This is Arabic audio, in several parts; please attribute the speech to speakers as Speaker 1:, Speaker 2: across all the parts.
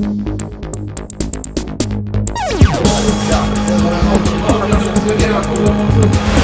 Speaker 1: Thank you.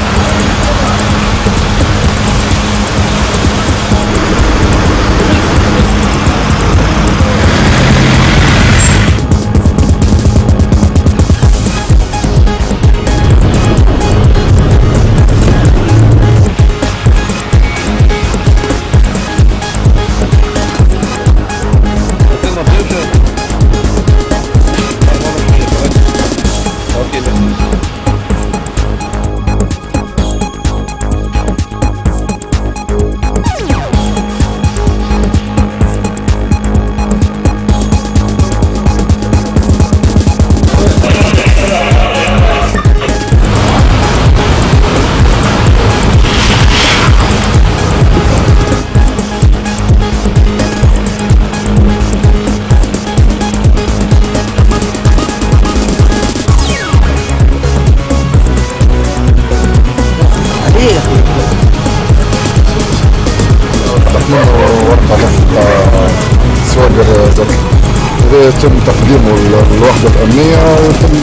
Speaker 1: يتم تقديمه للوحدة الأمنية ويتم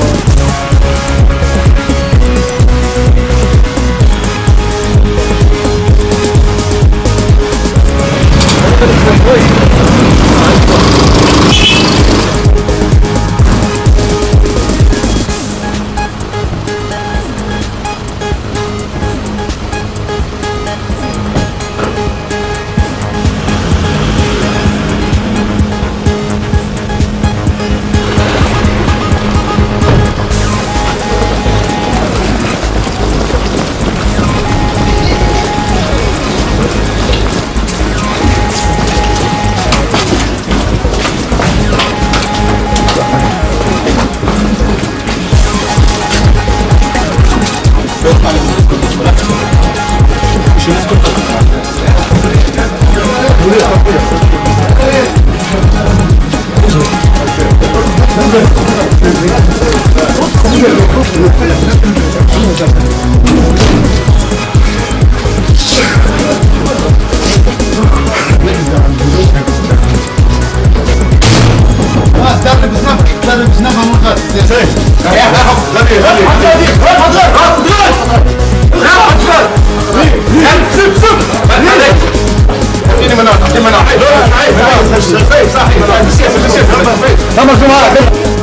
Speaker 1: Wait. أنا اعطي مناعه لا أنا عايز عايز صحيح صحيح صحيح صحيح صحيح صحيح صحيح صحيح صحيح صحيح صحيح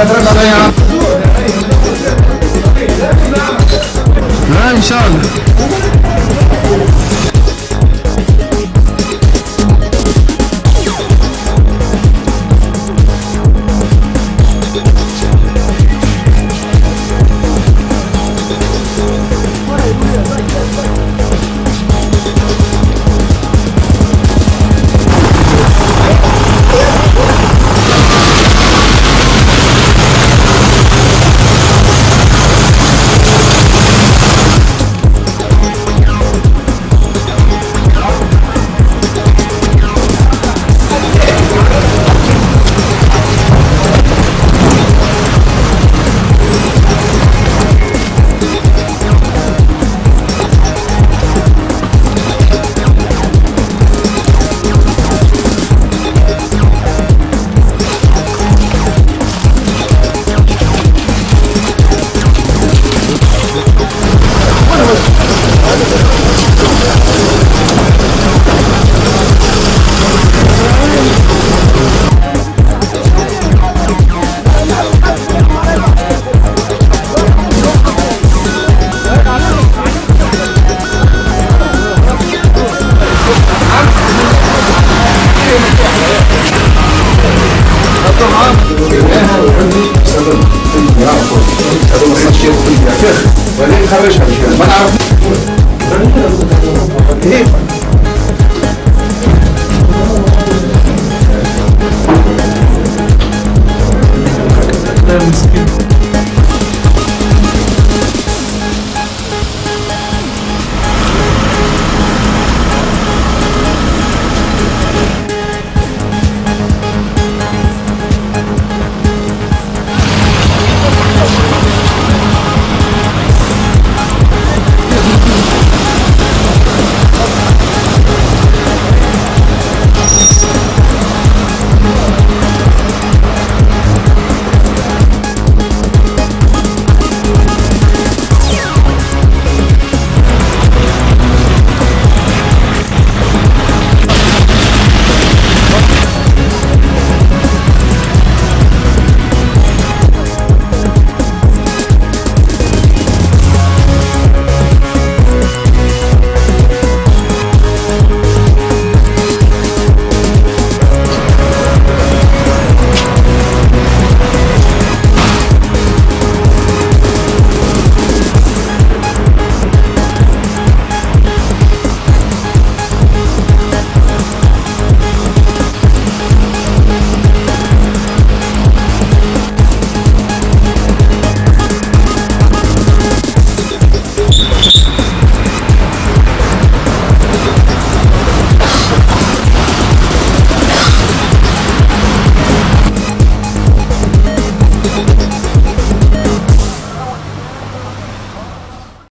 Speaker 1: Kadra kadra ya. Ha inşallah. جبناها